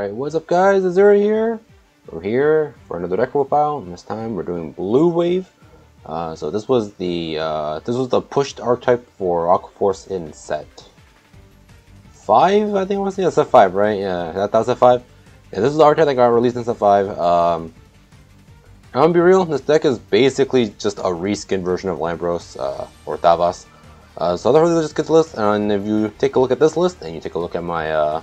Alright, what's up guys, Azura here. We're here for another deck profile, and this time we're doing Blue Wave. Uh, so this was the uh, this was the pushed archetype for Aquaforce in set 5, I think it was, yeah, set 5, right? Yeah, that, that was set 5. Yeah, this is the archetype that got released in set 5. Um, I'm gonna be real, this deck is basically just a reskin version of Lambros, uh, or Thavas. Uh, so let's just get the list, and if you take a look at this list, and you take a look at my uh,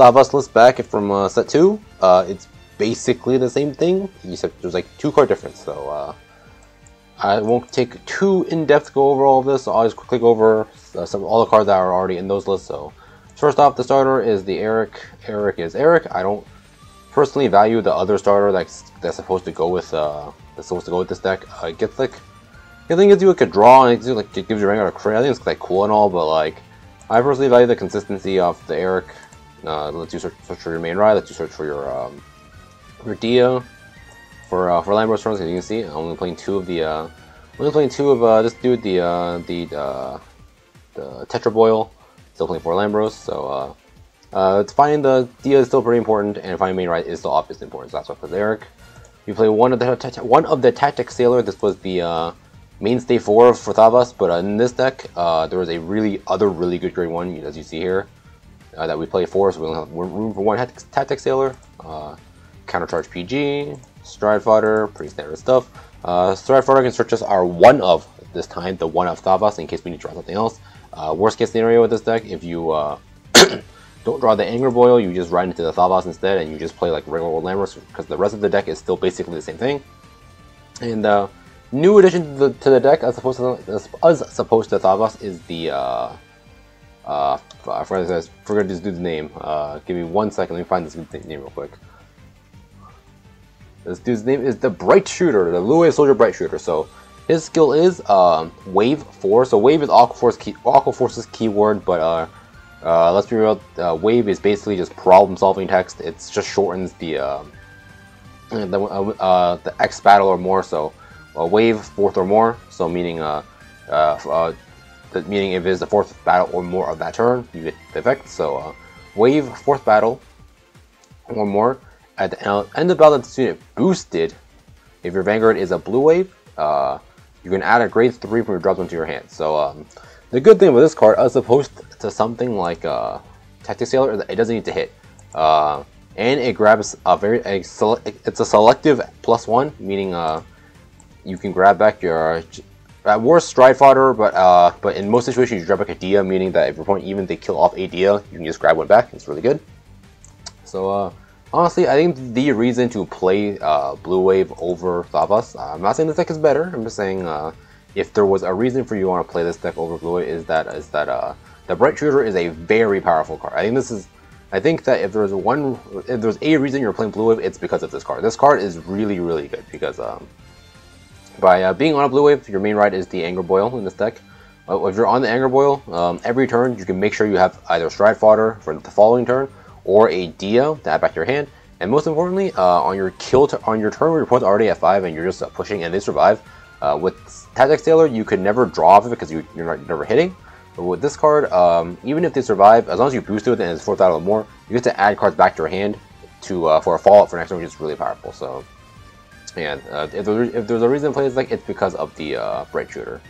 Thavas list back from uh, set 2, uh, it's basically the same thing, except there's like two card difference, so uh, I won't take too in-depth to go over all of this, so I'll just quickly go over uh, some all the cards that are already in those lists. So first off, the starter is the Eric. Eric is Eric. I don't personally value the other starter that's that's supposed to go with uh, that's supposed to go with this deck. It gets like I think it gives you like a draw and it gives you like it gives you rank out a crit. I think it's like cool and all, but like I personally value the consistency of the Eric. Uh, lets you search, search for your main ride, lets you search for your um, your Dia. For uh, for Lambros turns, as you can see, I'm only playing two of the uh, only playing two of uh, this dude, the uh, the uh, the Tetra Boil. Still playing four Lambros, so uh, uh, finding the Dia is still pretty important, and finding main ride is still obviously important. So that's why for Eric. You play one of the one of the Tactic Sailor. This was the uh, mainstay four for Thavas, but in this deck, uh, there was a really other really good grade one, as you see here, uh, that we play for. So we only have room for one Tactic Sailor. Uh, Countercharge PG, Stride Fodder, pretty standard stuff. Uh, Stride Fodder can search us our one of this time, the one of Thavas, in case we need to draw something else. Uh, worst case scenario with this deck, if you uh, don't draw the Anger Boil, you just ride into the Thavas instead, and you just play like regular old Lambros, because the rest of the deck is still basically the same thing. And uh, new addition to the, to the deck, as opposed to as opposed to Thavas, is the uh, uh, I forgot this dude's name. Uh, give me one second. Let me find this name real quick. This dude's name is the Bright Shooter, the Wave Soldier Bright Shooter. So his skill is um, Wave 4. So Wave is Aquaforce key, Aquaforce's keyword, but uh, uh, let's be real, uh, Wave is basically just problem-solving text. It just shortens the uh, the, uh, uh, the X battle or more. So Wave fourth or more. So meaning uh, uh, meaning if it is the fourth battle or more of that turn, you get the effect. So Wave fourth battle or more at the end of battle, the student boosted. If your Vanguard is a blue wave, uh, you can add a grade 3 from your drops into your hand. So um, the good thing with this card, as opposed to something like uh, Tactic Sailor, is that it doesn't need to hit. Uh, and it grabs a very, a it's a selective plus one, meaning uh, you can grab back your, at worst, Stride Fodder, but uh, but in most situations you back a Dia, meaning that if your opponent even they kill off a you can just grab one back. It's really good. So uh, Honestly, I think the reason to play uh, Blue Wave over Thavas, I'm not saying this deck is better, I'm just saying uh, if there was a reason for you want to play this deck over Blue Wave is that is that uh, the Bright Shooter is a very powerful card. I think this is, I think that if there's one, if there's a reason you're playing Blue Wave, it's because of this card. This card is really, really good because um, by uh, being on a Blue Wave, your main ride is the Anger Boil in this deck. Uh, if you're on the Anger Boil, um, every turn you can make sure you have either Stride Fodder for the following turn, or a Dia to add back to your hand. And most importantly, uh, on your kill on your turn where your opponent's already at 5 and you're just uh, pushing and they survive, uh, with Tactic Sailor you could never draw off of it because you, are never hitting. But with this card, um, even if they survive, as long as you boost it and it's 4th out or more, you get to add cards back to your hand to uh, for a fallout for next turn, which is really powerful. So, and uh, if, there's, if, there's, a reason to play this deck, it's because of the uh, Bright Shooter.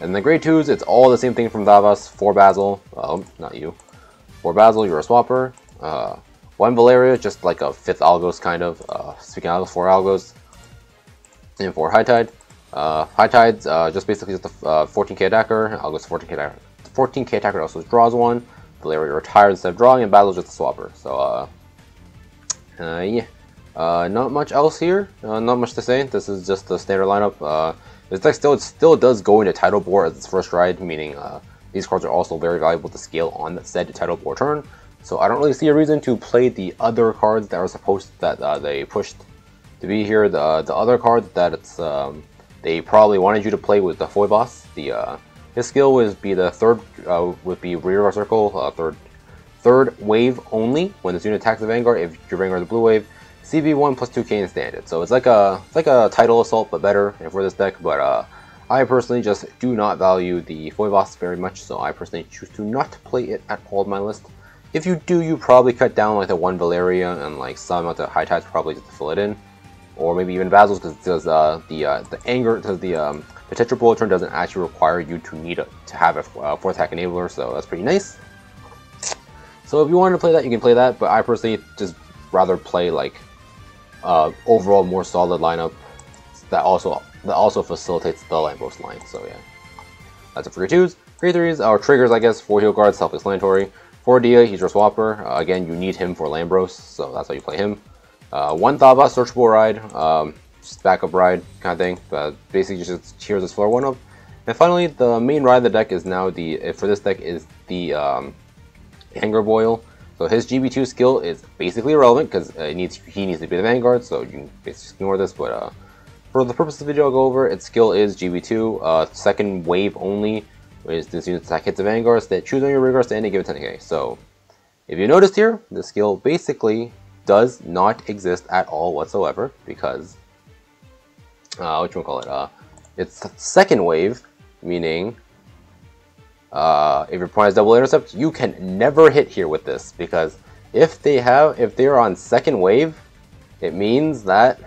And the grade 2s, it's all the same thing from Thavas, 4 Basil, um, not you. 4 Basil, you're a swapper. Uh, one Valeria, just like a fifth Algos kind of. Uh, speaking of Algos, four Algos. And four High Tide. Uh, High Tide's uh, just basically just a uh, 14k attacker. Algos 14k attacker. 14k attacker also draws one. Valeria retires instead of drawing, and battles just a swapper. So, uh, uh, yeah. Uh, not much else here. Uh, not much to say. This is just the standard lineup. Uh, this deck still still does go into Tidal Bore as its first ride, meaning uh, these cards are also very valuable to scale on said Tidal Bore turn. So I don't really see a reason to play the other cards that are supposed that uh, they pushed to be here. The the other card that it's um, they probably wanted you to play with the Foy Boss. The uh, his skill would be the third would be rear circle third third wave only when this unit attacks the Vanguard. If your Vanguard is the blue wave, CV1 plus 2k in standard. So it's like a it's like a Tidal Assault but better for this deck. But uh, I personally just do not value the Foy Boss very much, so I personally choose to not play it at all in my list. If you do, you probably cut down like the one Valeria and like some of the high tides probably just to fill it in, or maybe even Basil's because uh, the uh, the anger because the um, the Tetra Bullet turn doesn't actually require you to need a, to have a uh, fourth attack enabler, so that's pretty nice. So if you wanted to play that, you can play that, but I personally just rather play like uh, overall more solid lineup that also that also facilitates the Lambros line. So yeah, that's it for your twos. Grade threes are triggers, I guess. Four heal guards, self-explanatory. For Dia, he's your swapper. Uh, again, you need him for Lambros, so that's how you play him. Uh, one Thavas, searchable ride, um, just backup ride kind of thing. But basically, just cheers this floor one up. And finally, the main ride of the deck is now the for this deck is the um, Anger Boil. So his GB2 skill is basically irrelevant because uh, needs he needs to be the Vanguard, so you can basically ignore this. But uh, for the purpose of the video, I'll go over its skill is GB2, uh, second wave only, is this unit attack hits the Vanguard, that choose on your rear stand and give it 10k. So if you noticed here, the skill basically does not exist at all whatsoever because uh, what you call it? Uh, it's second wave, meaning uh, if your opponent has double intercept, you can never hit here with this because if they have, if they're on second wave, it means that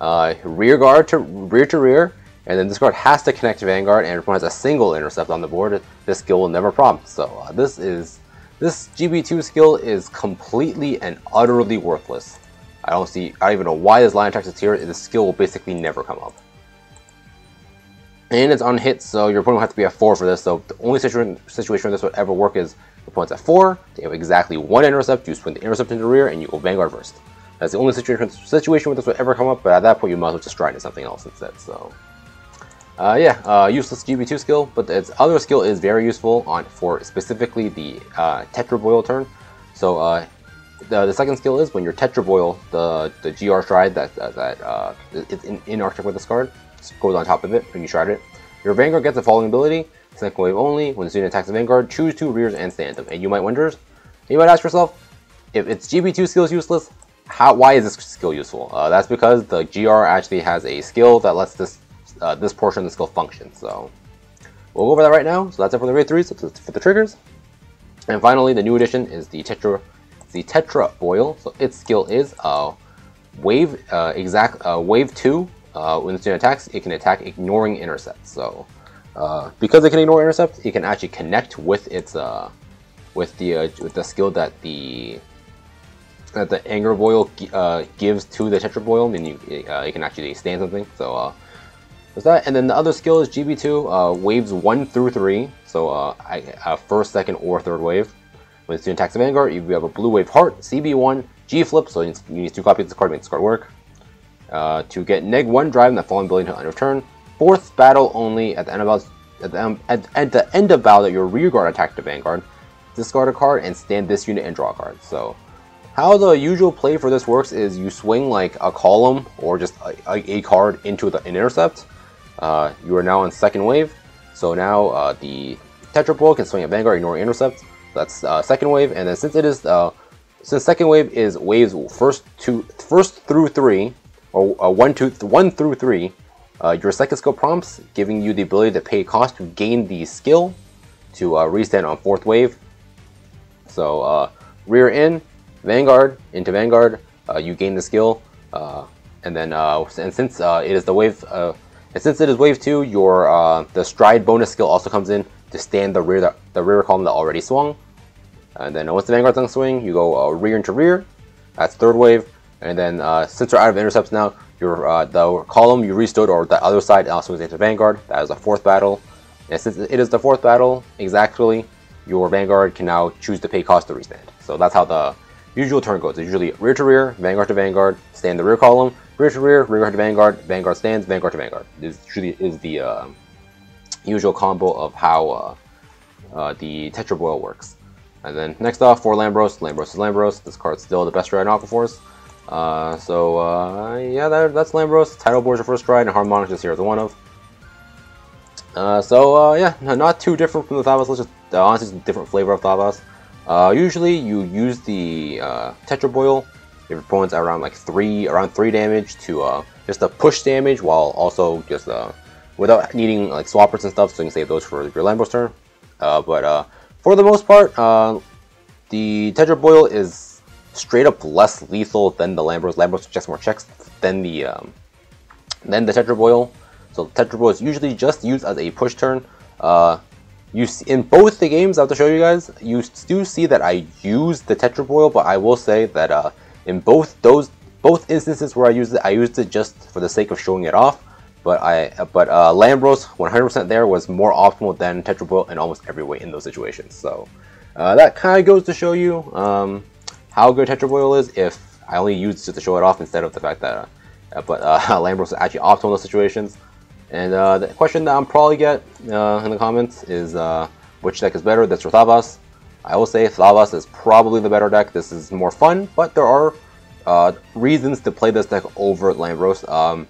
uh, rear guard to rear to rear, and then this card has to connect to Vanguard, and your opponent has a single intercept on the board, this skill will never prompt. So uh, this is this GB2 skill is completely and utterly worthless. I don't see, I don't even know why this line attack is here. This skill will basically never come up. And it's on so your opponent will have to be at 4 for this. So the only situation, situation where this would ever work is your opponent's at 4, they have exactly one intercept, you swing the intercept into the rear, and you go Vanguard first. That's the only situation, situation where this would ever come up, but at that point you might as well just try into something else instead. So, uh, yeah, uh, useless GB2 skill, but its other skill is very useful on for specifically the uh, Tetra Boil turn. So uh, the, the second skill is when your Tetra Boil, the the GR stride that that, that uh, is in, in Arctic with this card, goes on top of it when you shard it. Your Vanguard gets the following ability, second wave only, when the student attacks the Vanguard, choose two rears and stand them. And you might wonder, you might ask yourself, if its GB2 skill is useless, how, why is this skill useful? Uh, that's because the GR actually has a skill that lets this uh, this portion of the skill function. So we'll go over that right now. So that's it for the raid 3, so for the triggers. And finally, the new addition is the Tetra the Tetra Boil. So its skill is uh, wave uh, exact uh, wave two uh, when the student attacks, it can attack ignoring intercept. So uh, because it can ignore intercept, it can actually connect with its uh, with the uh, with the skill that the that the anger boil uh, gives to the tetra boil, and you uh, you can actually stand something. So uh, there's that, and then the other skill is GB2 uh, waves one through three. So I, first, second, or third wave. When the student attacks the Vanguard, you have a blue wave heart, CB1, G flip, so you need two copies of the card to make this card work uh, to get neg 1 drive and the following ability to end turn. Fourth battle only at the end of at the, um, at, at the end of battle that your rear guard attack the Vanguard. Discard a card and stand this unit and draw a card. So how the usual play for this works is you swing like a column or just a, a, a card into the an intercept. Uh, you are now on second wave. So now uh, the Tetra Boil can swing a Vanguard, ignoring intercept. That's uh, second wave, and then since it is uh, since second wave is waves first two first through three, or uh, one, two, one through three, uh, your second skill prompts, giving you the ability to pay cost to gain the skill to uh, restand on fourth wave. So uh, rear in, Vanguard into Vanguard, uh, you gain the skill, uh, and then and since it is the wave, and since it is wave two, your the stride bonus skill also comes in to stand the rear the, the rear column that already swung. And then once the Vanguard's on swing, you go rear into rear. That's third wave. And then uh, since you're out of intercepts now, your uh, the column you restood or the other side also is into Vanguard. That is the fourth battle. And since it is the fourth battle, exactly, your Vanguard can now choose to pay cost to restand. So that's how the usual turn goes. It's usually rear to rear, Vanguard to Vanguard, stand the rear column, rear to rear, rear to Vanguard, Vanguard stands, Vanguard to Vanguard. This usually is the uh, usual combo of how uh, uh, the Tetra Boil works. And then next off for Lambros, Lambros is Lambros. This card's still the best ride in Aquaforce. Uh, so, uh, yeah, that, that's Lambros. Tidal Bore's your first ride, and Harmonic is here as one of. Uh, so, uh, yeah, not too different from the Thavas. Let's just, uh, honestly, a different flavor of Thavas. Uh, usually, you use the Tetra Boil if your opponent's around like three, around three damage to just a push damage, while also just without needing like swappers and stuff, so you can save those for your Lambros turn. But for the most part, the Tetra Boil is straight up less lethal than the Lambros. Lambros checks more checks than the um, than the Tetra Boil. So Tetra Boil is usually just used as a push turn. Uh, you see, in both the games I have to show you guys, you do see that I use the Tetra Boil, but I will say that uh, in both those both instances where I used it, I used it just for the sake of showing it off. But I but uh, Lambros 100% there was more optimal than Tetra Boil in almost every way in those situations. So uh, that kind of goes to show you um, how good Tetra Boil is if I only used it to show it off instead of the fact that uh, but uh, Lambros is actually optimal in those situations. And uh, the question that I'm probably get uh, in the comments is uh, which deck is better, this or Thavas? I will say Thavas is probably the better deck. This is more fun, but there are uh, reasons to play this deck over Lambros. Um,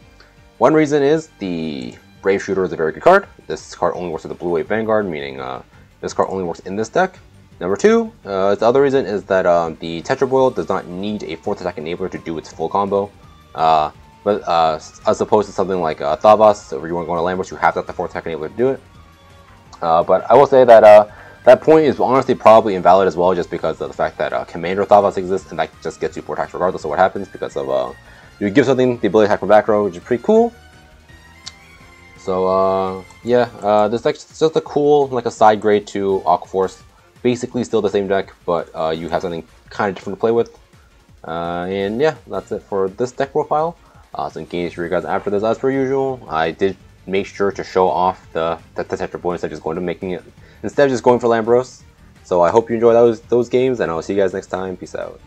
one reason is the Brave Shooter is a very good card. This card only works with the Blue Wave Vanguard, meaning uh, this card only works in this deck. Number two, uh, the other reason is that um, the Tetra Boil does not need a 4th attack enabler to do its full combo. Uh, but uh, as opposed to something like uh, Thavas, where you want to go to Lambros, you have to have the 4th attack enabler to do it. Uh, but I will say that uh, that point is honestly probably invalid as well, just because of the fact that uh, Commander Thavas exists, and that just gets you 4 attacks regardless of what happens, because of you give something the ability to attack from back row, which is pretty cool. So yeah, this deck's just a cool, like a side grade to Aqua Force. Basically still the same deck, but uh, you have something kind of different to play with. Uh, and yeah, that's it for this deck profile. Uh, so in case you guys after this, as per usual, I did make sure to show off the, the, the Tetra Boil instead just going to making it, instead of just going for Lambros. So I hope you enjoy those those games, and I'll see you guys next time. Peace out.